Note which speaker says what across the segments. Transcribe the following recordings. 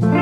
Speaker 1: Mm-hmm.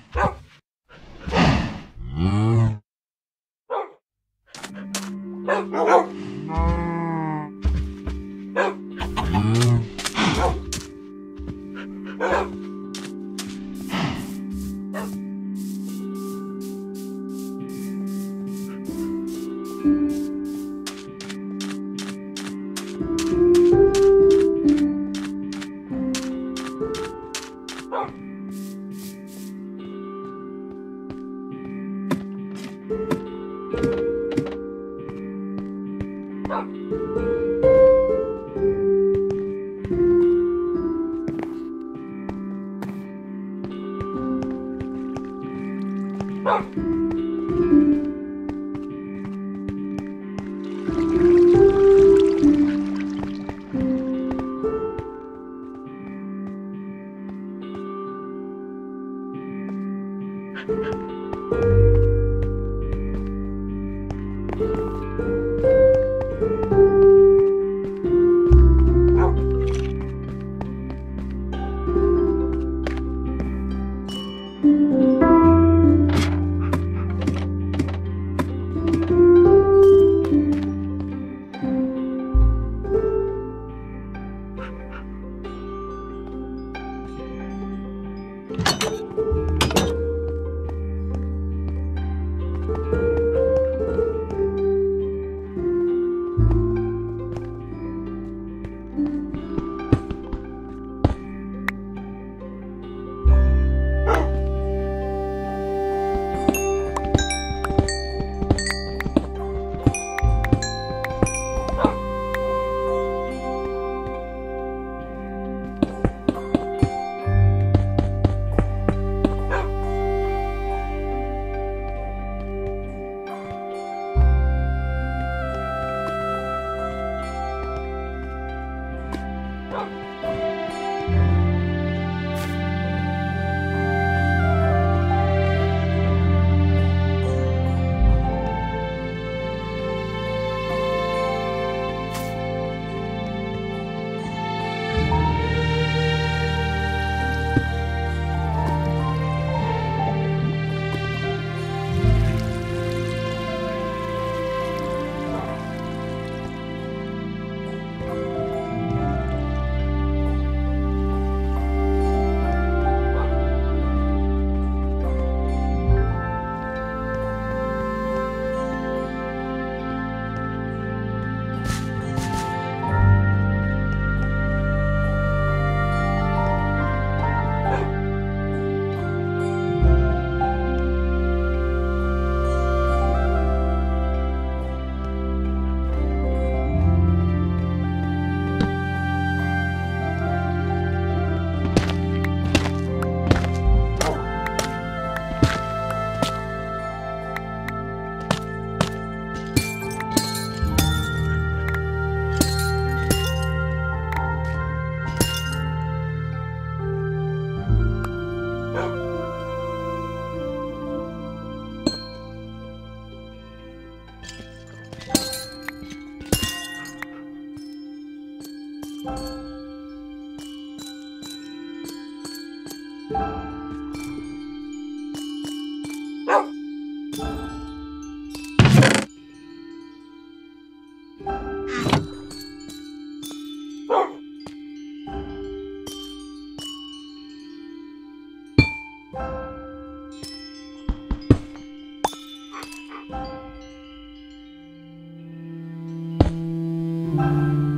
Speaker 1: thank you Thank mm. you.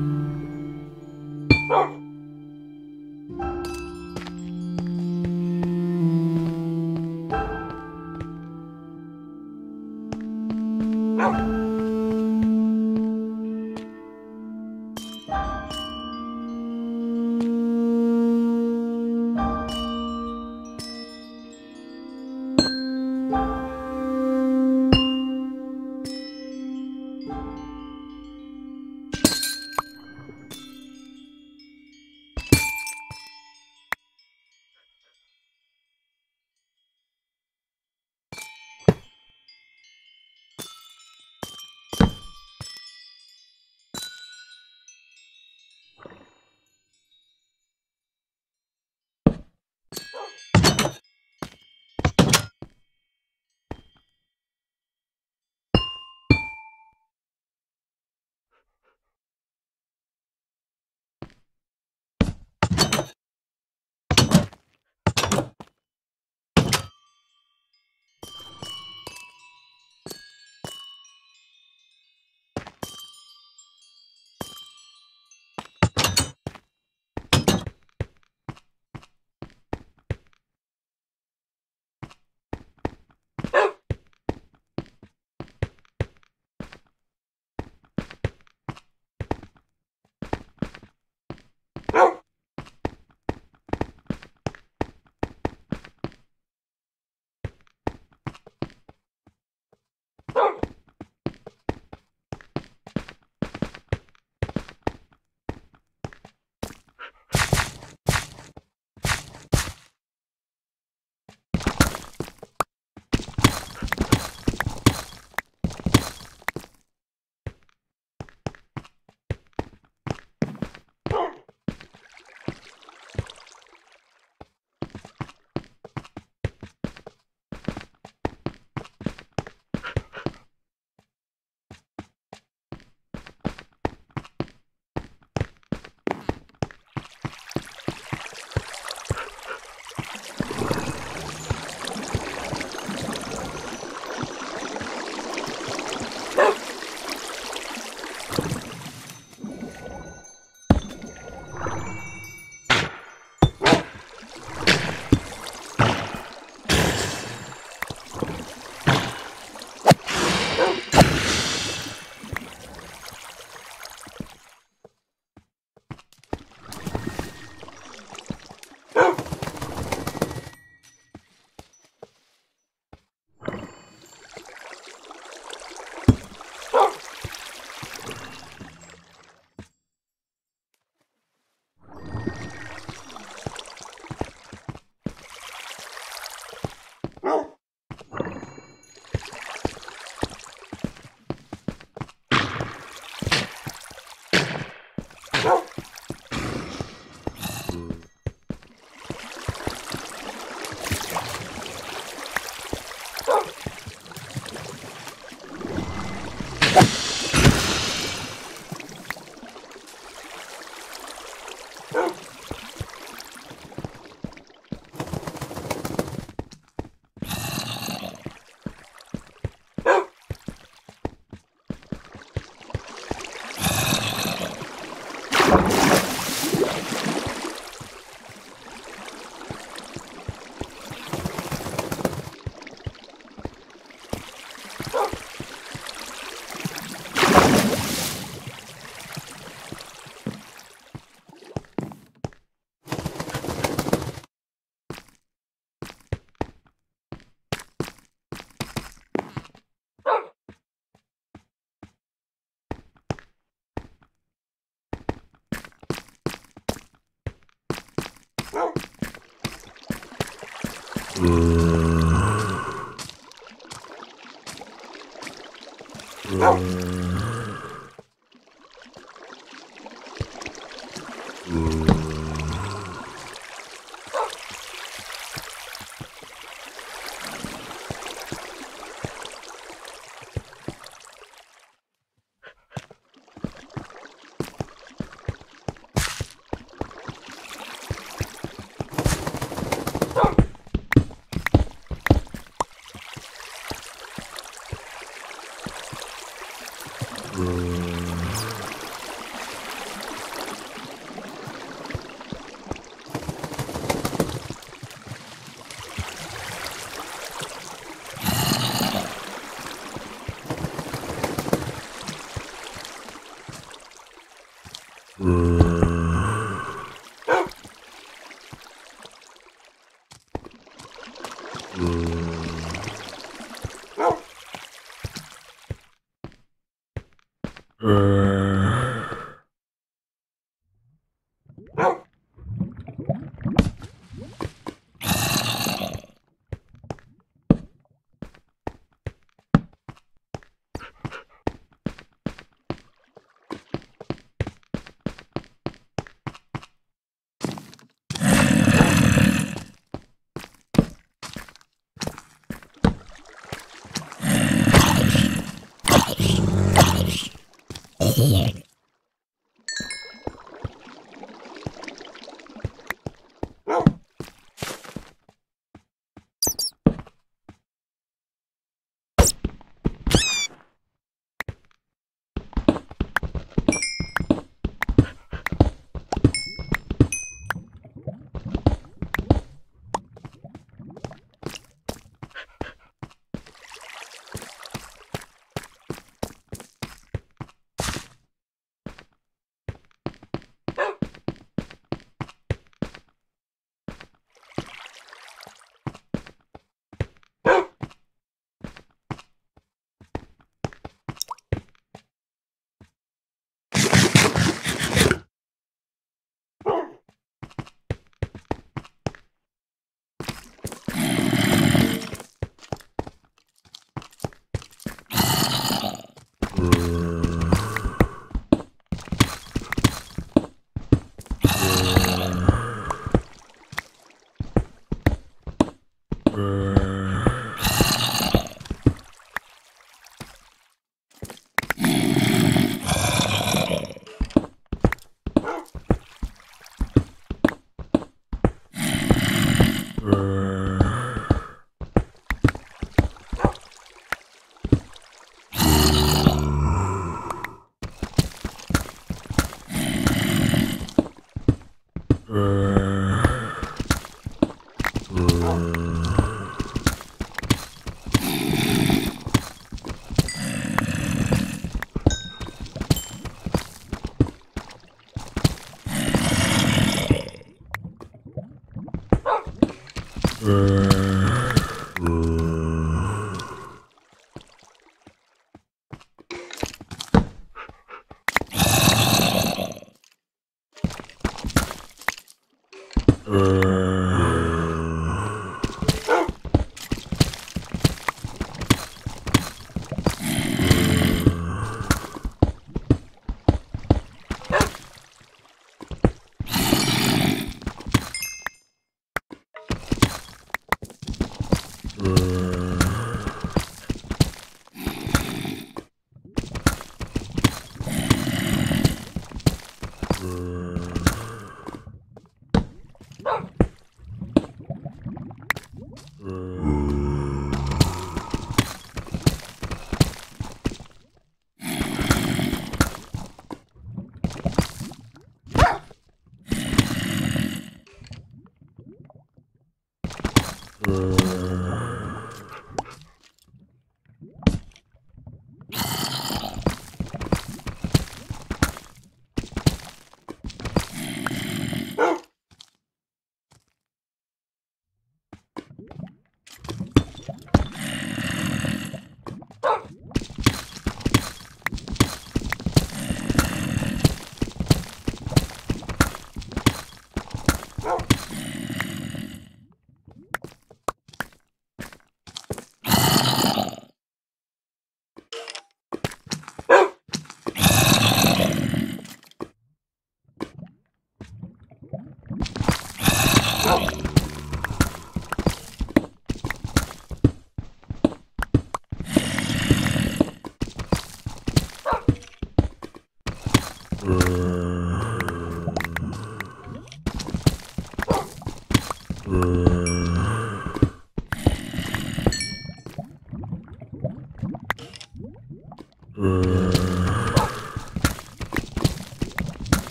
Speaker 1: mm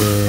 Speaker 1: Uh,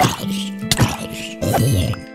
Speaker 1: Gosh, gosh, Yeah.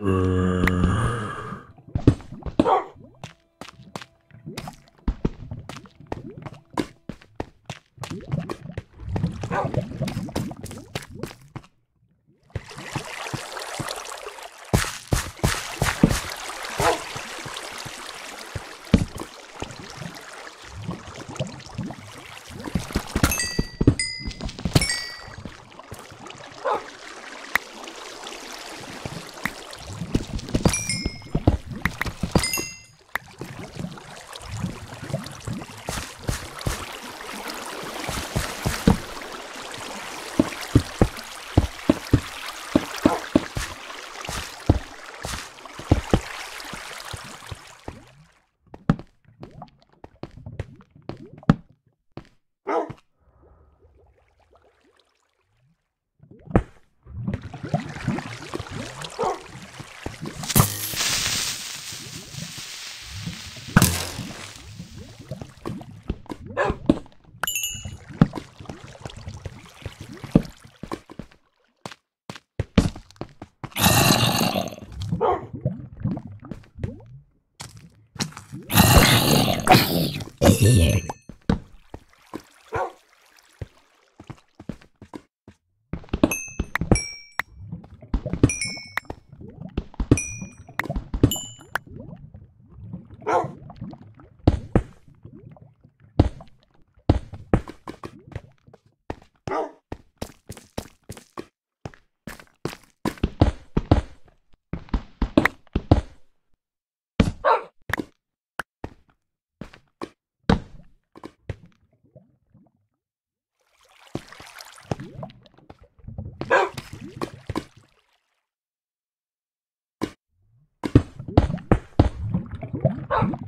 Speaker 1: Uh. Oh!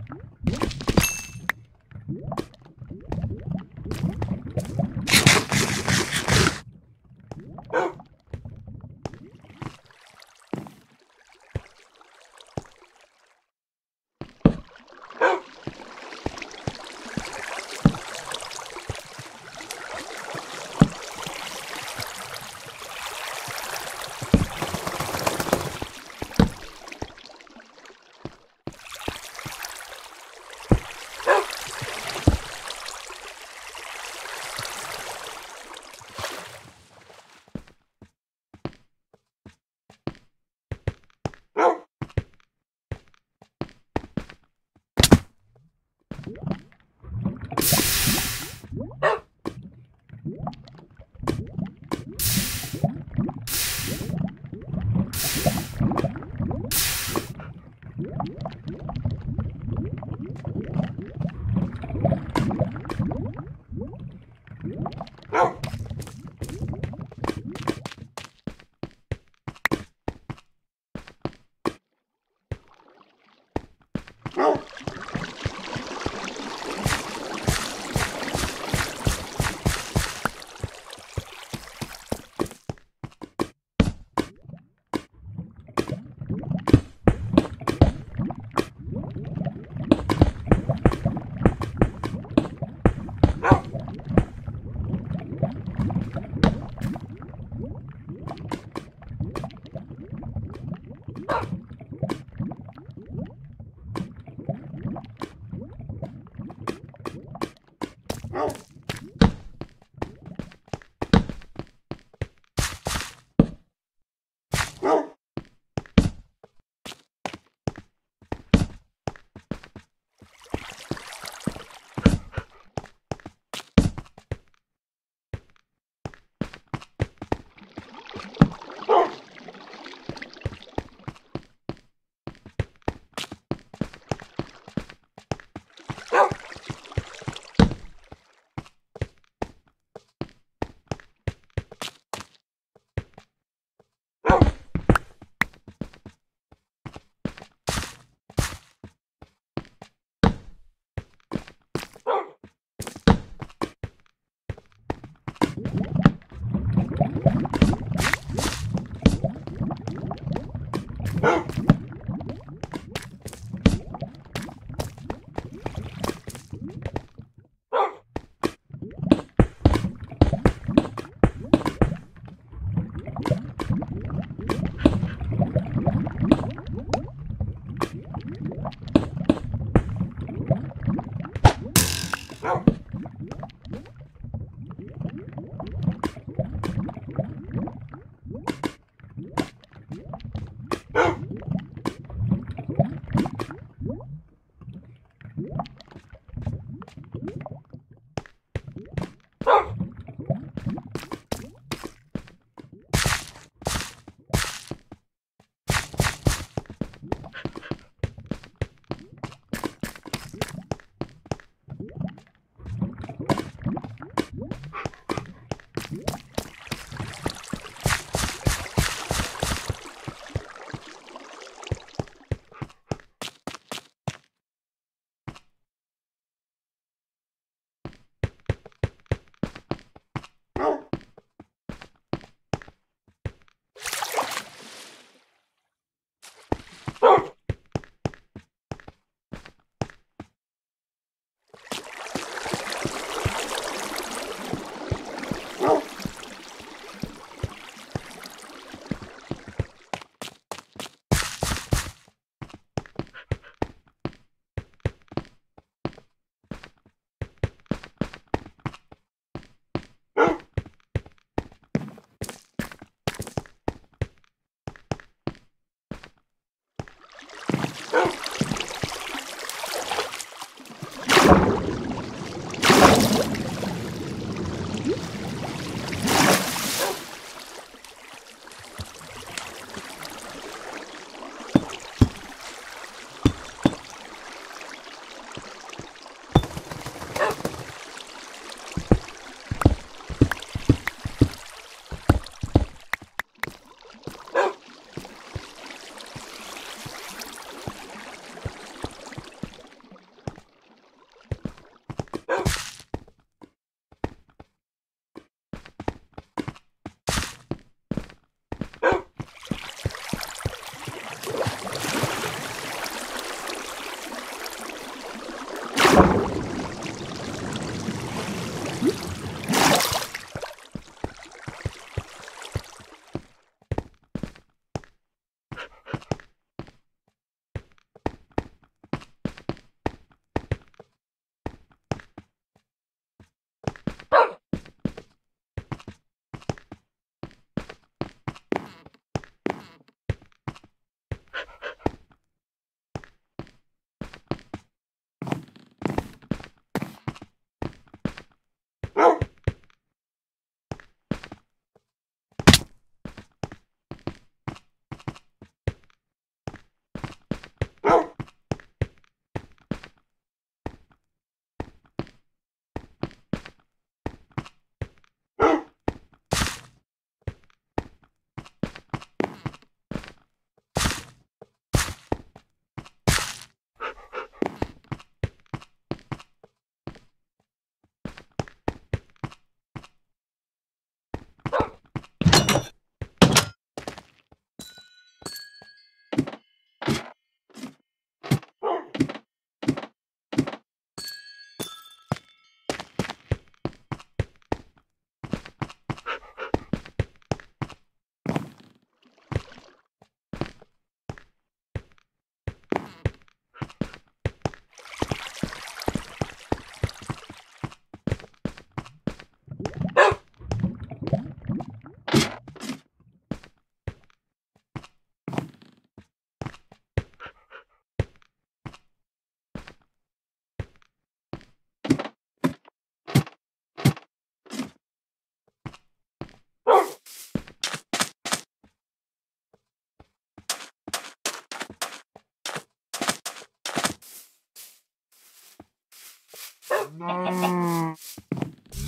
Speaker 1: no.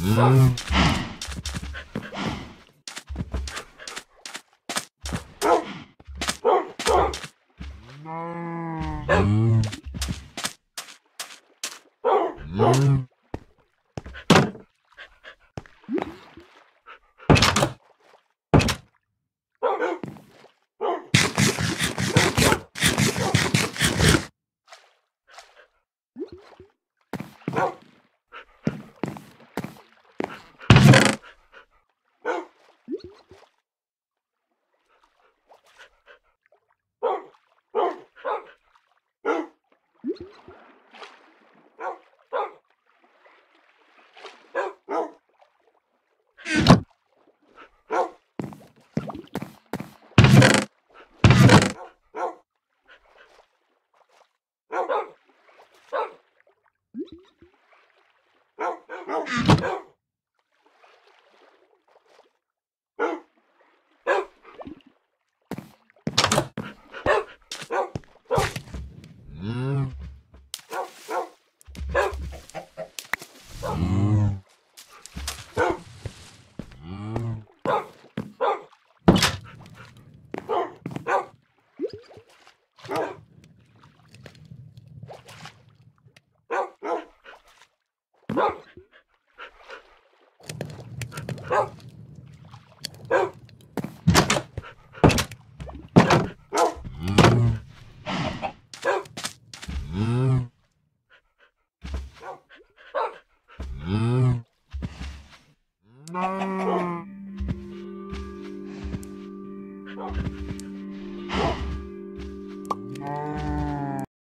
Speaker 1: Mm.